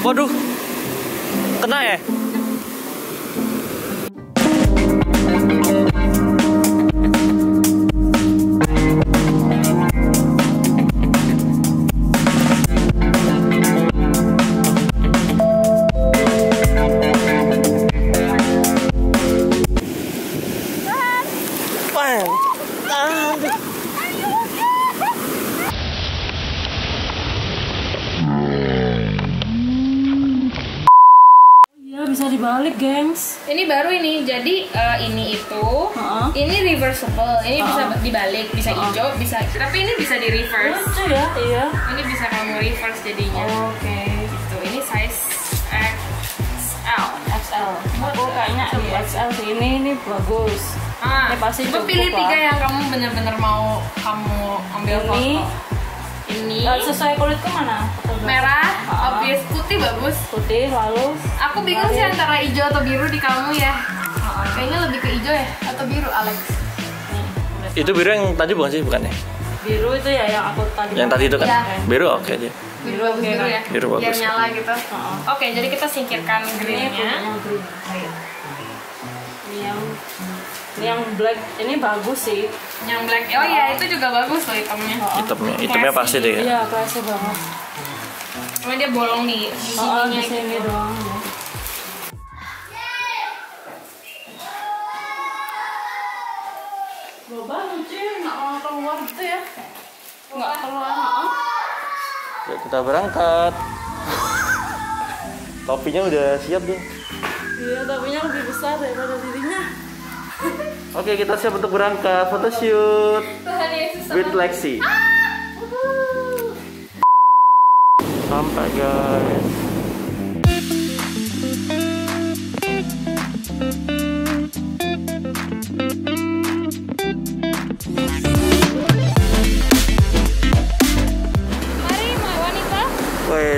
Waduh, kena ya? Itu, Heeh. ini reversible, ini bisa dibalik, bisa hijau, bisa, tapi ini bisa di reverse. Lucu ya, iya. Ini bisa kamu reverse jadinya. Oke. Gitu, ini size XL. XL. Aku kayaknya di XL sih ini ini bagus. Ah, Ini pasti cukup pilih tiga yang kamu bener-bener mau kamu ambil Ini. foto. Ini Eh, sesuai kulitku mana? merah, Ah. obvious putih bagus. Putih lalu Aku bingung sih antara hijau atau biru di kamu ya. Kayaknya lebih ke hijau ya atau biru, Alex. nih. Itu biru yang tadi bukan sih, bukan ya? Biru itu ya yang aku tadi. Yang tadi itu kan? Iya. Biru oke aja. Biru bagus biru kan? ya. Biru Biar bagus. nyala gitu. Heeh. Oke, jadi kita singkirkan greennya. punyanya green. Ini yang ini yang black ini bagus sih. Yang black, oh ya itu juga bagus loh hitamnya. Hitamnya, hitamnya pasti deh ya. Iya, classy banget. Cuma dia bolong di, di Oh, di sini gitu. doang. Boba lucu, nggak keluar gitu ya? Nggak keluar. Yuk, kita berangkat. Topinya udah siap deh. Iya, tapinya lebih besar daripada dirinya. Oke, kita siap untuk berangkat photoshoot Tuhan Yesus with Lexi. Sampai guys.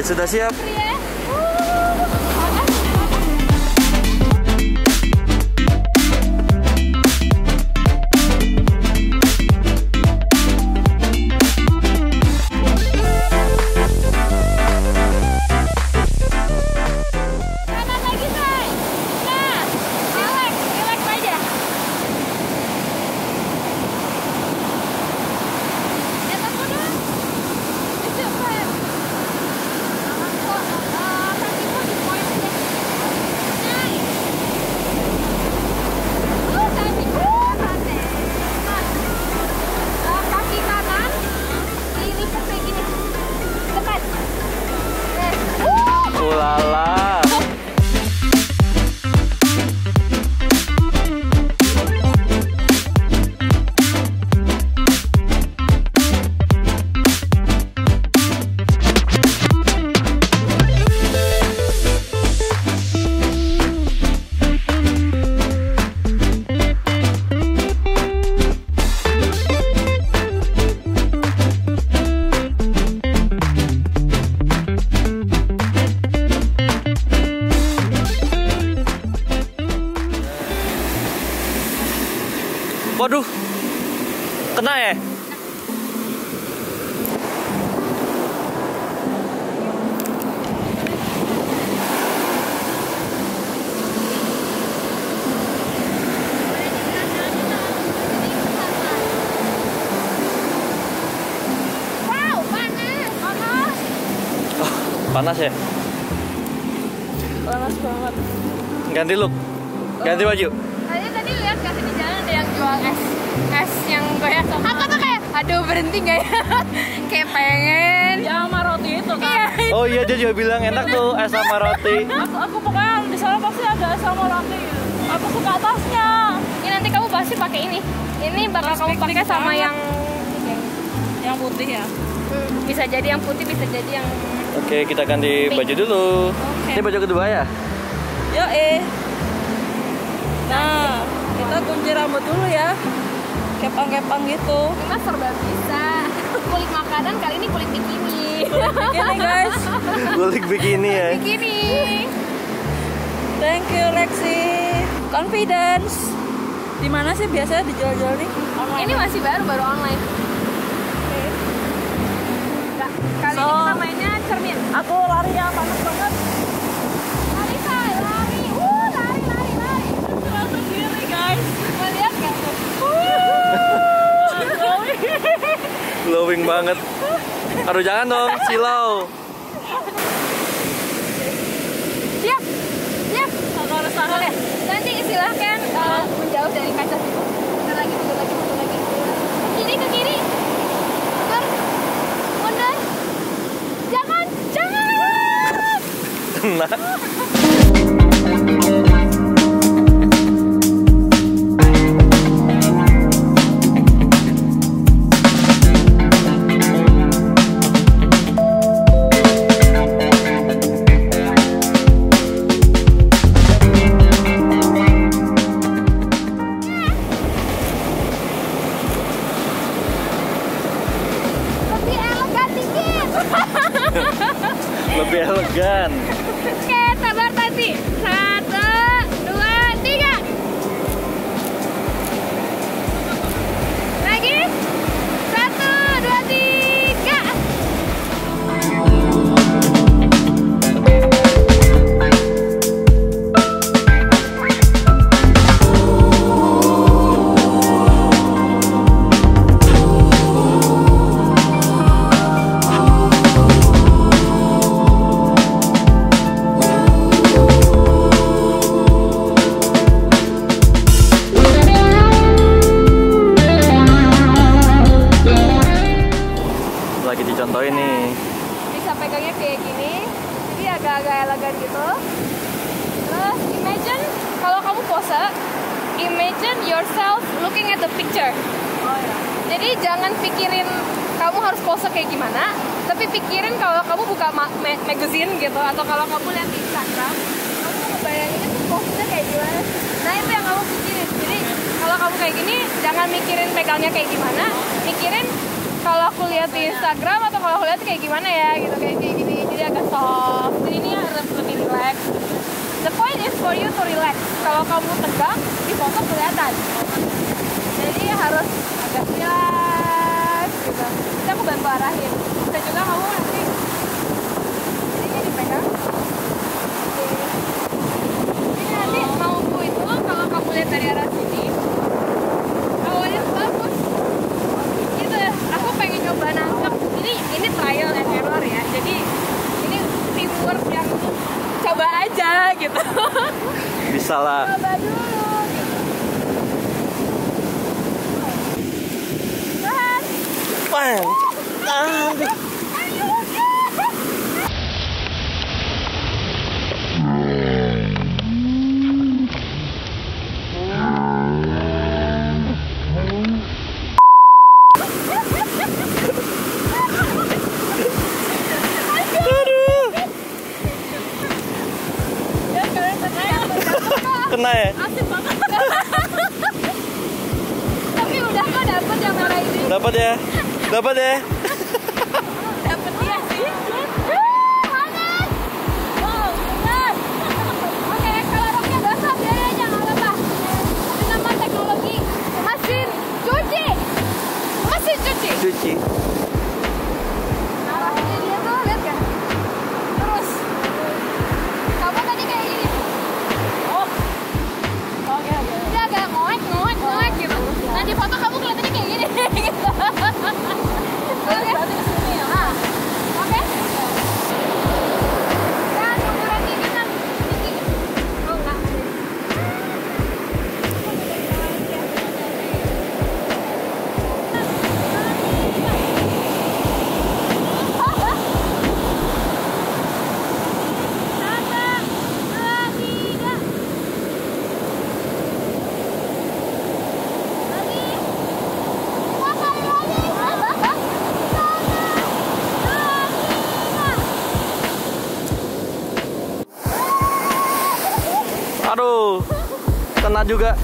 吃得消 Waduh, kena ya? wow panas panas Panas ya? Panas banget. Ganti look. Ganti baju. Lihat kasih di jalan ada yang jual es es yang kayak aku tuh kayak aduh berhenti nggak ya kayak pengen Ya sama roti itu kan. iya Oh iya dia juga bilang enak tuh es sama roti. Aku, aku pokoknya di sana pasti ada es sama roti. Aku suka tasnya. ini nanti kamu pasti pakai ini ini bakal kamu pakai sama banget. yang Yang putih ya. Hmm, bisa jadi yang putih bisa jadi yang Oke kita ganti baju dulu. Oke. Ini baju kedua ya? Yo eh. Kunci rambut dulu ya. Kepang-kepang gitu. ini mah serba bisa kulit makanan kali ini kulit bikini Gini guys. Gulik begini ya. bikini Thank you Lexi. Confidence. Di mana sih biasanya dijual-jual nih? Online. ini masih baru baru online Nggak, kali ini So- kita mainnya cermin Aku lari ya panas banget. Banget. Aduh jangan dong, silau. Siap. Siap. Aku harus tahan. Oke, nanti silahkan uh, menjauh dari kaca situ. Mundur lagi, mundur lagi, mundur lagi. Kiri ke kiri. Mundur. Mundur. Jangan, jangan. Kena. Lebih elegan. Oke, sabar tadi. Satu, Jadi jangan pikirin kamu harus pose kayak gimana, tapi pikirin kalau kamu buka ma- ma- magazine gitu atau kalau kamu lihat di Instagram, kamu bayangin pose-nya kayak gimana. Nah itu yang kamu pikirin. Jadi kalau kamu kayak gini, jangan mikirin pegangnya kayak gimana, mikirin kalau aku lihat di Instagram atau kalau aku lihat kayak gimana ya gitu kayak kayak gini. Jadi agak soft. Jadi ini harus lebih relax. The point is for you to relax. Kalau kamu tegang, di foto kelihatan harus agak relax gitu. Nanti aku bantu arahin. Bisa juga kamu nanti jadinya dipegang. Oke. ini nanti mauku itu kalau kamu lihat dari arah sini awalnya bagus gitu aku pengen nyoba nangkep ini ini trial and error ya jadi ini teamwork yang coba aja gitu Bisa lah. coba dulu gitu. Tahan. Kalian tenang. Kena ya? Asik banget. Tapi udah kok dapet yang merah ini. Dapat ya? Dapat ya? Dapet Aduh. Kena juga.